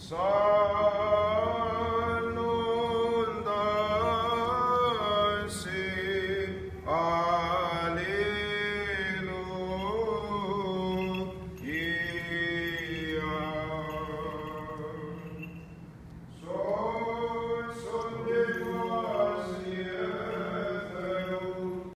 Son, Lord,